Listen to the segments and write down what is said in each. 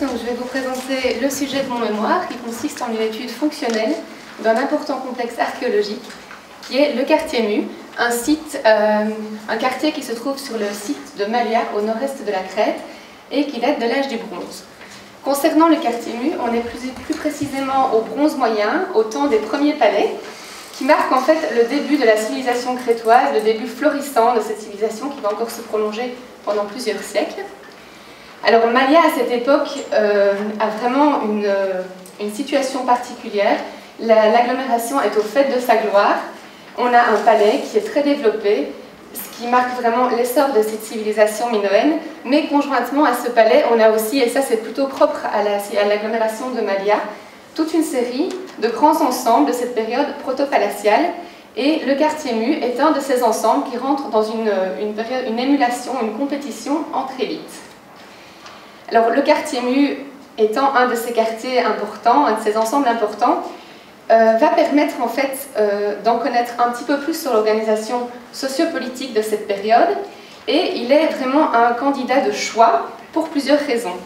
je vais vous présenter le sujet de mon mémoire qui consiste en une étude fonctionnelle d'un important complexe archéologique qui est le quartier Mu, euh, un quartier qui se trouve sur le site de Malia au nord-est de la Crète et qui date de l'âge du bronze. Concernant le quartier Mu, on est plus précisément au bronze moyen, au temps des premiers palais, qui marque en fait le début de la civilisation crétoise, le début florissant de cette civilisation qui va encore se prolonger pendant plusieurs siècles. Alors Malia à cette époque euh, a vraiment une, euh, situation particulière. L'agglomération est au fait de sa gloire. On a un palais qui est très développé, ce qui marque vraiment l'essor de cette civilisation minoenne. Mais conjointement à ce palais, on a aussi, et ça c'est plutôt propre à l'agglomération de Malia, toute une série de grands ensembles de cette période proto-palatiale. Et le quartier mu est un de ces ensembles qui rentre dans une émulation, une compétition entre élites. Alors le quartier mu étant un de ces quartiers importants, un de ces ensembles importants, euh, va permettre en fait euh, d'en connaître un petit peu plus sur l'organisation sociopolitique de cette période et il est vraiment un candidat de choix pour plusieurs raisons.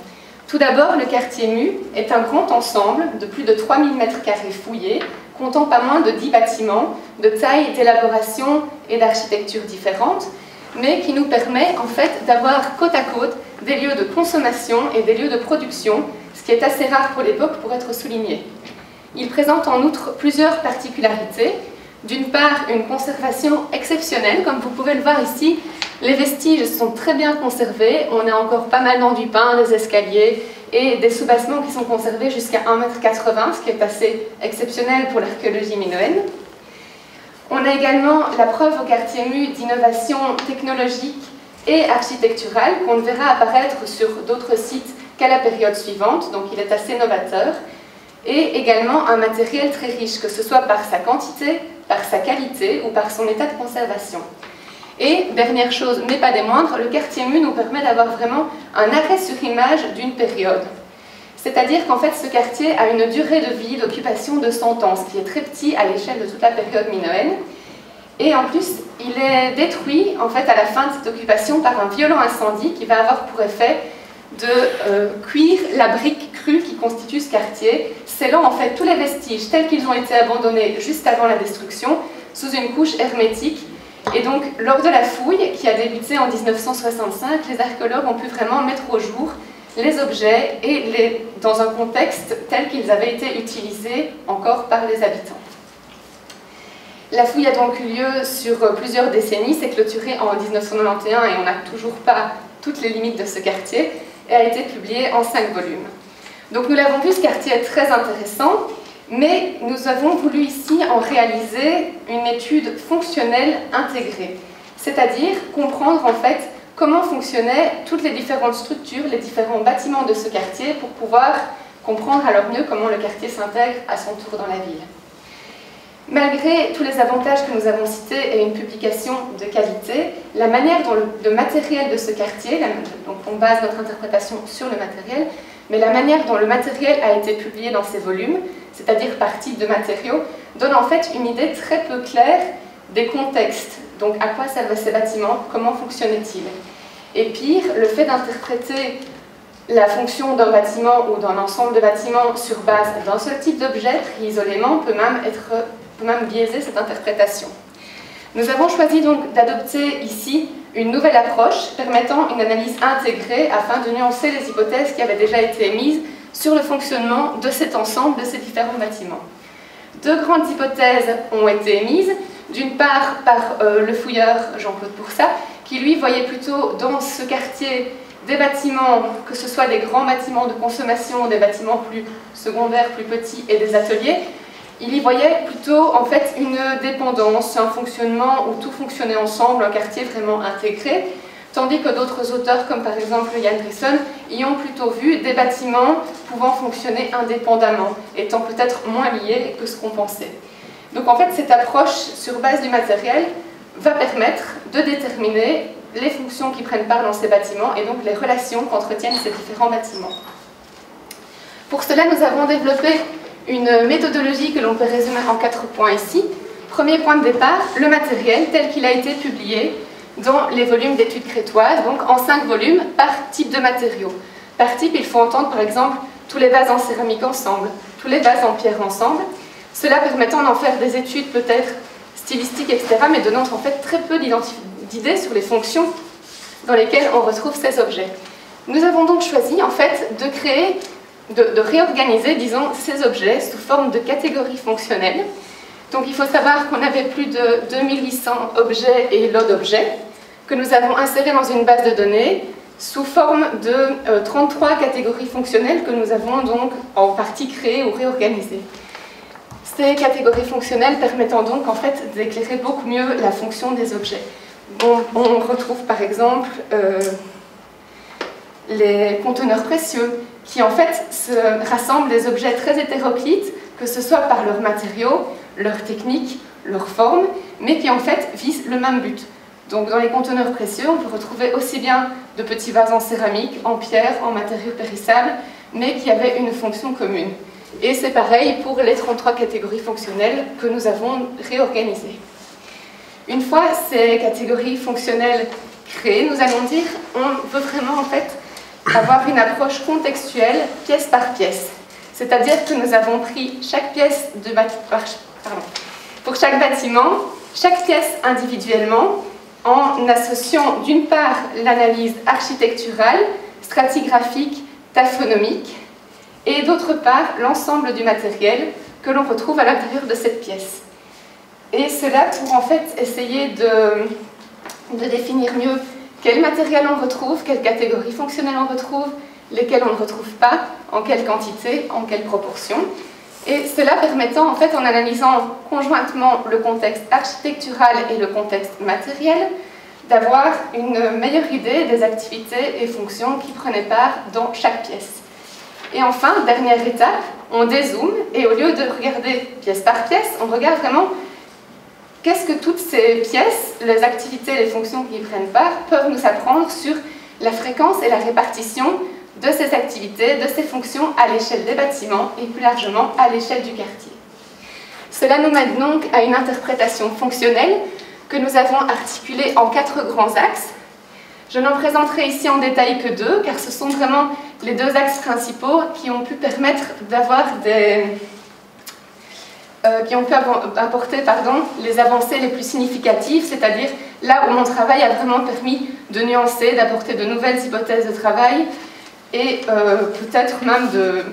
Tout d'abord, le quartier mu est un grand ensemble de plus de 3000 m2 fouillés, comptant pas moins de 10 bâtiments de taille, d'élaboration et d'architecture différentes, mais qui nous permet en fait d'avoir côte à côte des lieux de consommation et des lieux de production, ce qui est assez rare pour l'époque pour être souligné. Il présente en outre plusieurs particularités. D'une part, une conservation exceptionnelle, comme vous pouvez le voir ici, les vestiges sont très bien conservés, on a encore pas mal d'enduits peints, des escaliers et des sous-bassements qui sont conservés jusqu'à 1m80, ce qui est assez exceptionnel pour l'archéologie minoenne. On a également la preuve au quartier mu d'innovation technologique et architecturale qu'on ne verra apparaître sur d'autres sites qu'à la période suivante, donc il est assez novateur, et également un matériel très riche, que ce soit par sa quantité, par sa qualité ou par son état de conservation. Et dernière chose, mais pas des moindres, le quartier mu nous permet d'avoir vraiment un arrêt sur image d'une période. C'est-à-dire qu'en fait, ce quartier a une durée de vie d'occupation de 100 ans, ce qui est très petit à l'échelle de toute la période minoenne. Et en plus, il est détruit en fait à la fin de cette occupation par un violent incendie qui va avoir pour effet de euh, cuire la brique crue qui constitue ce quartier, scellant en fait tous les vestiges tels qu'ils ont été abandonnés juste avant la destruction sous une couche hermétique. Et donc, lors de la fouille qui a débuté en 1965, les archéologues ont pu vraiment mettre au jour les objets et les, dans un contexte tel qu'ils avaient été utilisés encore par les habitants. La fouille a donc eu lieu sur plusieurs décennies, s'est clôturée en 1991 et on n'a toujours pas toutes les limites de ce quartier, et a été publiée en cinq volumes. Donc nous l'avons vu, ce quartier est très intéressant, mais nous avons voulu ici en réaliser une étude fonctionnelle intégrée, c'est-à-dire comprendre en fait comment fonctionnaient toutes les différentes structures, les différents bâtiments de ce quartier pour pouvoir comprendre alors mieux comment le quartier s'intègre à son tour dans la ville. Malgré tous les avantages que nous avons cités et une publication de qualité, la manière dont le, matériel de ce quartier, donc on base notre interprétation sur le matériel, mais la manière dont le matériel a été publié dans ces volumes, c'est-à-dire par de matériaux, donne en fait une idée très peu claire des contextes. Donc à quoi servaient ces bâtiments, comment fonctionnaient-ils? Et pire, le fait d'interpréter la fonction d'un bâtiment ou d'un ensemble de bâtiments sur base d'un seul type d'objet pris isolément peut même biaiser cette interprétation. Nous avons choisi donc d'adopter ici une nouvelle approche permettant une analyse intégrée afin de nuancer les hypothèses qui avaient déjà été émises sur le fonctionnement de cet ensemble, de ces différents bâtiments. Deux grandes hypothèses ont été émises, d'une part par euh, le fouilleur Jean-Claude Poursat, qui lui voyait plutôt dans ce quartier des bâtiments, que ce soit des grands bâtiments de consommation, des bâtiments plus secondaires, plus petits et des ateliers, il y voyait plutôt en fait une dépendance, un fonctionnement où tout fonctionnait ensemble, un quartier vraiment intégré, tandis que d'autres auteurs, comme par exemple Yann Brisson, y ont plutôt vu des bâtiments pouvant fonctionner indépendamment, étant peut-être moins liés que ce qu'on pensait. Donc en fait, cette approche sur base du matériel va permettre de déterminer les fonctions qui prennent part dans ces bâtiments et donc les relations qu'entretiennent ces différents bâtiments. Pour cela, nous avons développé une méthodologie que l'on peut résumer en quatre points ici. Premier point de départ, le matériel tel qu'il a été publié dans les volumes d'études crétoises, donc en cinq volumes par type de matériaux. Par type, il faut entendre par exemple tous les vases en céramique ensemble, tous les vases en pierre ensemble, cela permettant d'en faire des études peut-être stylistiques, etc., mais donnant en fait très peu d'idées sur les fonctions dans lesquelles on retrouve ces objets. Nous avons donc choisi en fait de créer, de, réorganiser, disons, ces objets sous forme de catégories fonctionnelles. Donc il faut savoir qu'on avait plus de 2800 objets et lots d'objets que nous avons insérés dans une base de données sous forme de 33 euh, catégories fonctionnelles que nous avons donc en partie créées ou réorganisées. Ces catégories fonctionnelles permettant donc en fait d'éclairer beaucoup mieux la fonction des objets. On, retrouve par exemple euh, les conteneurs précieux qui en fait se rassemblent des objets très hétéroclites, que ce soit par leurs matériaux, leur technique, leur forme, mais qui en fait visent le même but. Donc dans les conteneurs précieux, on peut retrouver aussi bien de petits vases en céramique, en pierre, en matériaux périssables, mais qui avaient une fonction commune. Et c'est pareil pour les 33 catégories fonctionnelles que nous avons réorganisées. Une fois ces catégories fonctionnelles créées, nous allons dire on veut vraiment en fait avoir une approche contextuelle pièce par pièce. C'est-à-dire que nous avons pris chaque pièce de pour chaque bâtiment, chaque pièce individuellement, en associant d'une part l'analyse architecturale, stratigraphique, taphonomique, et d'autre part l'ensemble du matériel que l'on retrouve à l'intérieur de cette pièce. Et cela pour en fait essayer de, définir mieux quel matériel on retrouve, quelles catégories fonctionnelles on retrouve, lesquelles on ne retrouve pas, en quelle quantité, en quelle proportion. Et cela permettant, en fait, en analysant conjointement le contexte architectural et le contexte matériel, d'avoir une meilleure idée des activités et fonctions qui prenaient part dans chaque pièce. Et enfin, dernière étape, on dézoome et au lieu de regarder pièce par pièce, on regarde vraiment qu'est-ce que toutes ces pièces, les activités, les fonctions qui y prennent part, peuvent nous apprendre sur la fréquence et la répartition de ces activités, de ces fonctions à l'échelle des bâtiments et plus largement à l'échelle du quartier. Cela nous mène donc à une interprétation fonctionnelle que nous avons articulée en quatre grands axes. Je n'en présenterai ici en détail que deux, car ce sont vraiment les deux axes principaux qui ont pu permettre d'avoir des, euh, qui ont pu apporter pardon, les avancées les plus significatives, c'est-à-dire là où mon travail a vraiment permis de nuancer, d'apporter de nouvelles hypothèses de travail et euh, peut-être même de,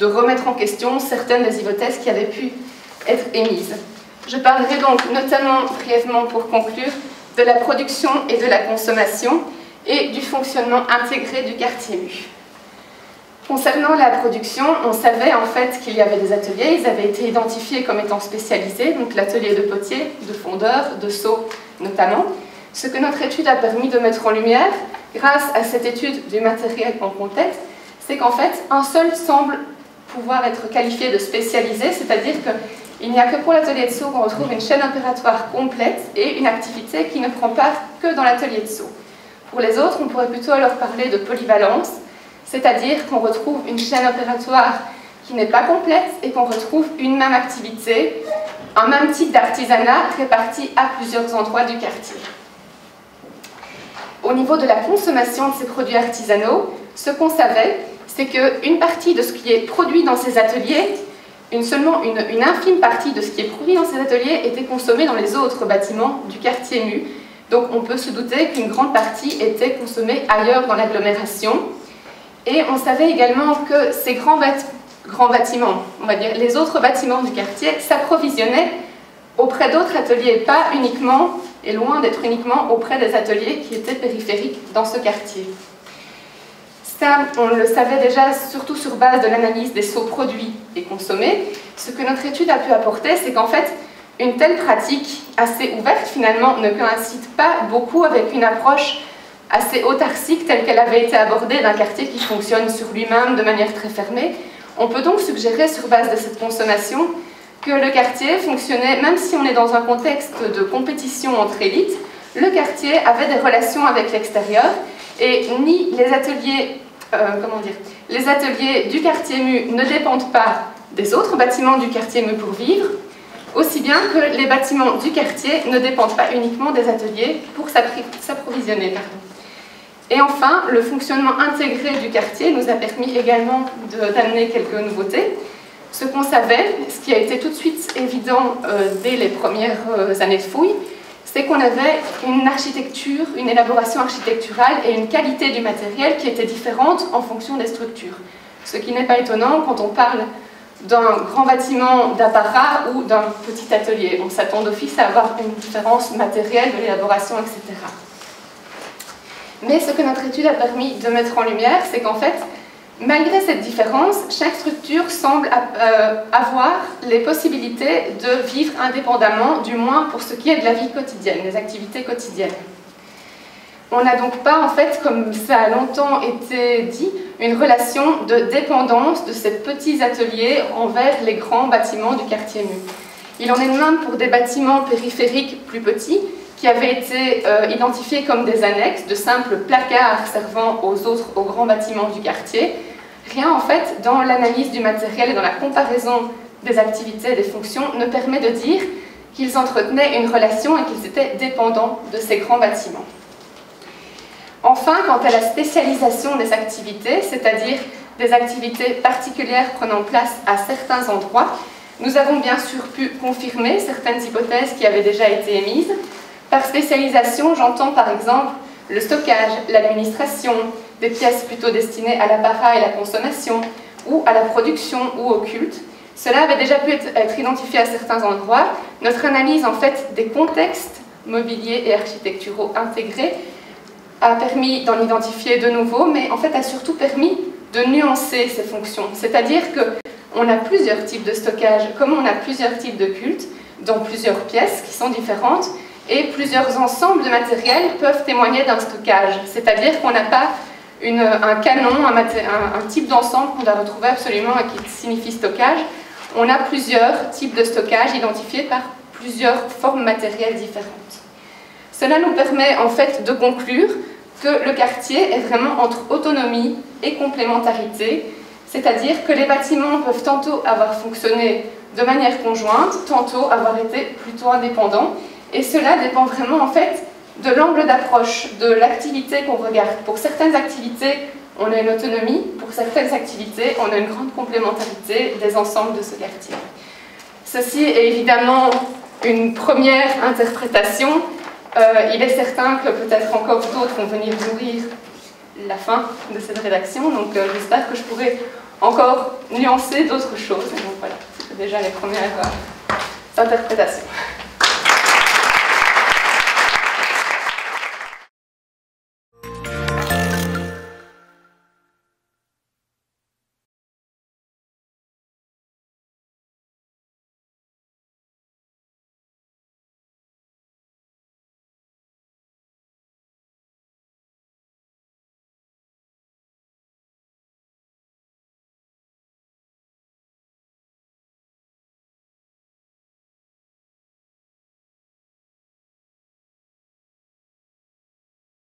de, remettre en question certaines des hypothèses qui avaient pu être émises. Je parlerai donc notamment brièvement pour conclure de la production et de la consommation et du fonctionnement intégré du quartier mu. Concernant la production, on savait en fait qu'il y avait des ateliers, ils avaient été identifiés comme étant spécialisés, donc l'atelier de potier, de fondeur, de seau notamment. Ce que notre étude a permis de mettre en lumière, grâce à cette étude du matériel en contexte, c'est qu'en fait, un seul semble pouvoir être qualifié de spécialisé, c'est-à-dire qu'il n'y a que pour l'atelier de seau qu'on retrouve une chaîne opératoire complète et une activité qui ne prend part que dans l'atelier de seau. Pour les autres, on pourrait plutôt alors parler de polyvalence, c'est-à-dire qu'on retrouve une chaîne opératoire qui n'est pas complète et qu'on retrouve une même activité, un même type d'artisanat réparti à plusieurs endroits du quartier. Au niveau de la consommation de ces produits artisanaux, ce qu'on savait, c'est qu'une partie de ce qui est produit dans ces ateliers, une, seulement une, une, infime partie de ce qui est produit dans ces ateliers était consommée dans les autres bâtiments du quartier mu. Donc on peut se douter qu'une grande partie était consommée ailleurs dans l'agglomération. Et on savait également que ces grands, bâtiments, on va dire les autres bâtiments du quartier, s'approvisionnaient auprès d'autres ateliers, pas uniquement, et loin d'être uniquement auprès des ateliers qui étaient périphériques dans ce quartier. Ça, on le savait déjà, surtout sur base de l'analyse des sauts produits et consommés. Ce que notre étude a pu apporter, c'est qu'en fait, une telle pratique assez ouverte, finalement, ne coïncide pas beaucoup avec une approche assez autarcique telle qu'elle avait été abordée d'un quartier qui fonctionne sur lui-même de manière très fermée. On peut donc suggérer sur base de cette consommation que le quartier fonctionnait, même si on est dans un contexte de compétition entre élites, le quartier avait des relations avec l'extérieur et ni les ateliers, euh, comment dire, les ateliers du quartier mu ne dépendent pas des autres bâtiments du quartier mu pour vivre, aussi bien que les bâtiments du quartier ne dépendent pas uniquement des ateliers pour s'approvisionner. Et enfin, le fonctionnement intégré du quartier nous a permis également d'amener quelques nouveautés. Ce qu'on savait, ce qui a été tout de suite évident euh, dès les premières euh, années de fouilles, c'est qu'on avait une architecture, une élaboration architecturale et une qualité du matériel qui était différente en fonction des structures. Ce qui n'est pas étonnant quand on parle d'un grand bâtiment d'apparat ou d'un petit atelier. On s'attend d'office à avoir une différence matérielle de l'élaboration, etc. Mais ce que notre étude a permis de mettre en lumière, c'est qu'en fait, malgré cette différence, chaque structure semble euh, avoir les possibilités de vivre indépendamment, du moins pour ce qui est de la vie quotidienne, des activités quotidiennes. On n'a donc pas, en fait, comme ça a longtemps été dit, une relation de dépendance de ces petits ateliers envers les grands bâtiments du quartier mu. Il en est de même pour des bâtiments périphériques plus petits qui avaient été euh, identifiés comme des annexes, de simples placards servant aux autres, aux grands bâtiments du quartier. Rien, en fait, dans l'analyse du matériel et dans la comparaison des activités et des fonctions ne permet de dire qu'ils entretenaient une relation et qu'ils étaient dépendants de ces grands bâtiments. Enfin, quant à la spécialisation des activités, c'est-à-dire des activités particulières prenant place à certains endroits, nous avons bien sûr pu confirmer certaines hypothèses qui avaient déjà été émises. Par spécialisation, j'entends par exemple le stockage, l'administration, des pièces plutôt destinées à l'apparat et la consommation, ou à la production ou au culte. Cela avait déjà pu être identifié à certains endroits. Notre analyse en fait des contextes mobiliers et architecturaux intégrés a permis d'en identifier de nouveaux, mais en fait a surtout permis de nuancer ces fonctions. C'est-à-dire qu'on a plusieurs types de stockage, comme on a plusieurs types de cultes, dans plusieurs pièces qui sont différentes, et plusieurs ensembles de matériel peuvent témoigner d'un stockage. C'est-à-dire qu'on n'a pas un canon, un, type d'ensemble qu'on doit retrouver absolument et qui signifie stockage. On a plusieurs types de stockage identifiés par plusieurs formes matérielles différentes. Cela nous permet en fait de conclure que le quartier est vraiment entre autonomie et complémentarité, c'est-à-dire que les bâtiments peuvent tantôt avoir fonctionné de manière conjointe, tantôt avoir été plutôt indépendants, et cela dépend vraiment en fait de l'angle d'approche, de l'activité qu'on regarde. Pour certaines activités, on a une autonomie, pour certaines activités, on a une grande complémentarité des ensembles de ce quartier. Ceci est évidemment une première interprétation, euh, il est certain que peut-être encore d'autres vont venir nourrir la fin de cette rédaction, donc euh, j'espère que je pourrai encore nuancer d'autres choses. donc voilà, c'est déjà les premières euh, interprétations.